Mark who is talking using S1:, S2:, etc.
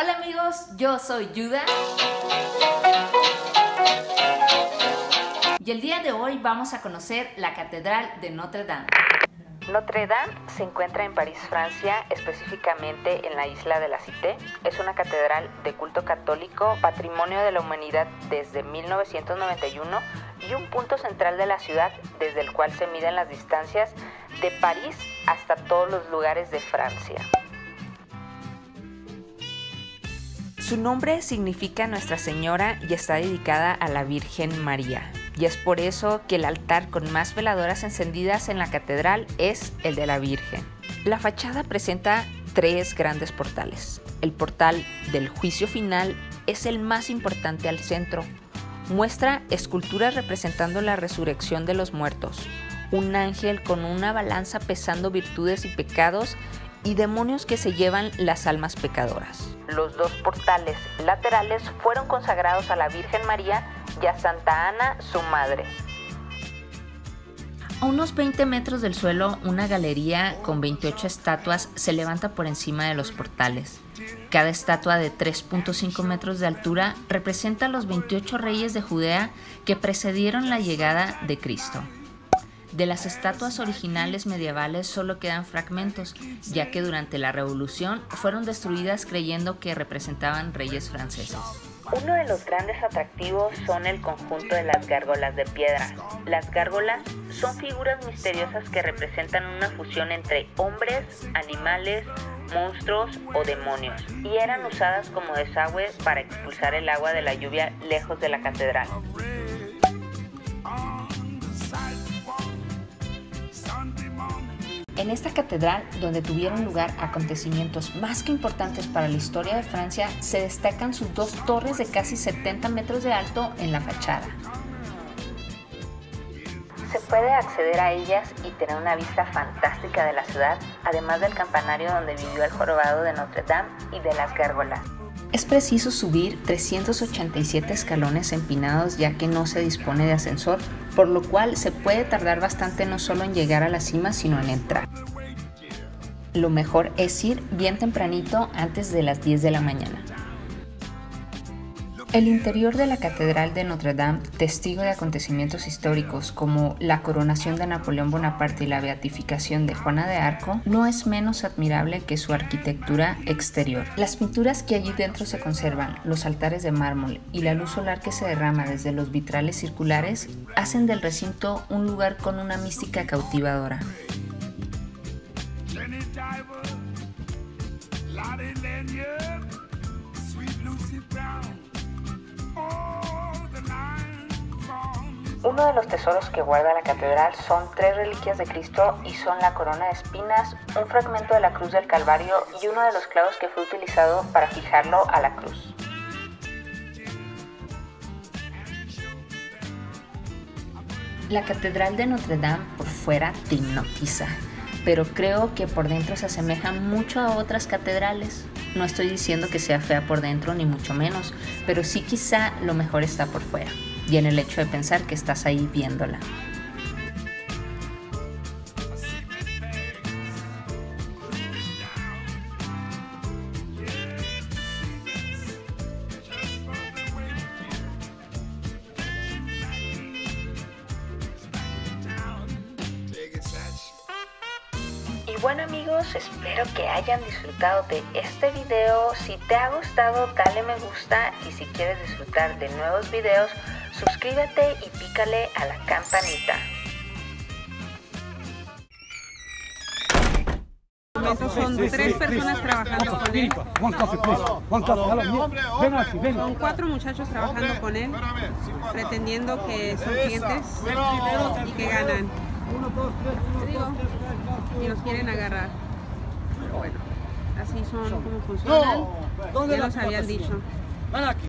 S1: Hola amigos, yo soy Yuda. Y el día de hoy vamos a conocer la Catedral de Notre Dame.
S2: Notre Dame se encuentra en París, Francia, específicamente en la isla de la Cité. Es una catedral de culto católico, patrimonio de la humanidad desde 1991 y un punto central de la ciudad desde el cual se miden las distancias de París hasta todos los lugares de Francia. Su nombre significa Nuestra Señora y está dedicada a la Virgen María. Y es por eso que el altar con más veladoras encendidas en la catedral es el de la Virgen. La fachada presenta tres grandes portales. El portal del juicio final es el más importante al centro. Muestra esculturas representando la resurrección de los muertos, un ángel con una balanza pesando virtudes y pecados y demonios que se llevan las almas pecadoras. Los dos portales laterales fueron consagrados a la Virgen María y a Santa Ana, su madre.
S1: A unos 20 metros del suelo, una galería con 28 estatuas se levanta por encima de los portales. Cada estatua de 3.5 metros de altura representa a los 28 reyes de Judea que precedieron la llegada de Cristo. De las estatuas originales medievales solo quedan fragmentos, ya que durante la Revolución fueron destruidas creyendo que representaban reyes franceses.
S2: Uno de los grandes atractivos son el conjunto de las gárgolas de piedra. Las gárgolas son figuras misteriosas que representan una fusión entre hombres, animales, monstruos o demonios, y eran usadas como desagüe para expulsar el agua de la lluvia lejos de la catedral.
S1: En esta catedral, donde tuvieron lugar acontecimientos más que importantes para la historia de Francia, se destacan sus dos torres de casi 70 metros de alto en la fachada.
S2: Se puede acceder a ellas y tener una vista fantástica de la ciudad, además del campanario donde vivió el jorobado de Notre Dame y de las gárgolas.
S1: Es preciso subir 387 escalones empinados ya que no se dispone de ascensor, por lo cual se puede tardar bastante no solo en llegar a la cima, sino en entrar. Lo mejor es ir bien tempranito antes de las 10 de la mañana. El interior de la Catedral de Notre Dame, testigo de acontecimientos históricos como la coronación de Napoleón Bonaparte y la beatificación de Juana de Arco, no es menos admirable que su arquitectura exterior. Las pinturas que allí dentro se conservan, los altares de mármol y la luz solar que se derrama desde los vitrales circulares hacen del recinto un lugar con una mística cautivadora.
S2: Uno de los tesoros que guarda la catedral son tres reliquias de Cristo y son la corona de espinas, un fragmento de la cruz del Calvario y uno de los clavos que fue utilizado para fijarlo a la cruz.
S1: La Catedral de Notre Dame por fuera te hipnotiza, pero creo que por dentro se asemeja mucho a otras catedrales. No estoy diciendo que sea fea por dentro, ni mucho menos, pero sí quizá lo mejor está por fuera y en el hecho de pensar que estás ahí viéndola.
S2: Bueno amigos, espero que hayan disfrutado de este video. Si te ha gustado, dale me gusta y si quieres disfrutar de nuevos videos, suscríbete y pícale a la campanita.
S3: son tres personas trabajando con él. Son cuatro muchachos trabajando con él, pretendiendo que son clientes y que ganan. Y nos quieren agarrar. Pero bueno, así son como funcionan. Ya nos habían dicho.